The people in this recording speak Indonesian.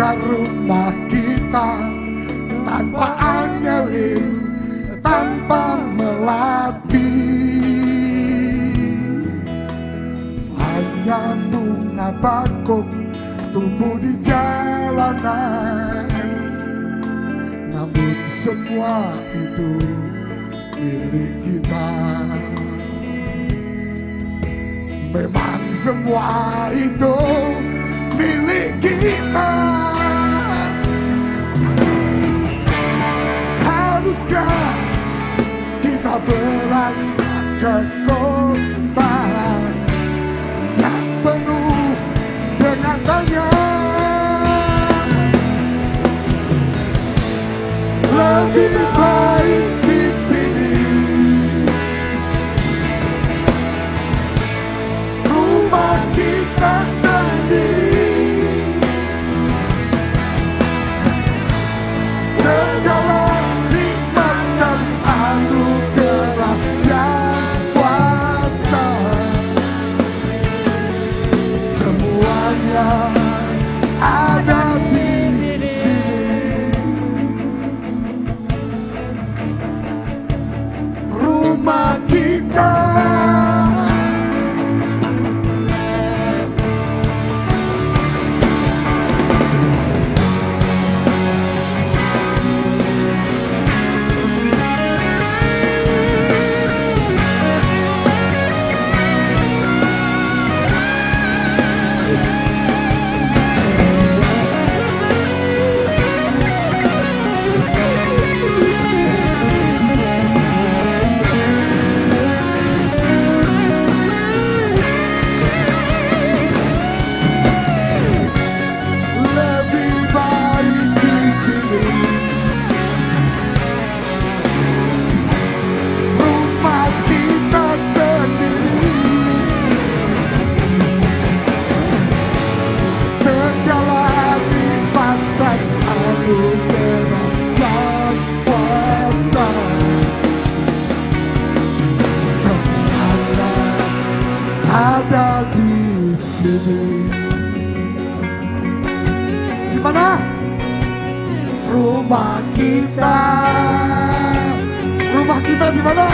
Ada rumah kita tanpa angelin, tanpa melati. Hanya bunga bakung tumbuh di jalanan. Namun semua itu milik kita. Memang semua itu beranjak ke kota yang penuh dengan tanya? Lebih baik I got you. Di. Di mana? Rumah kita. Rumah kita di mana?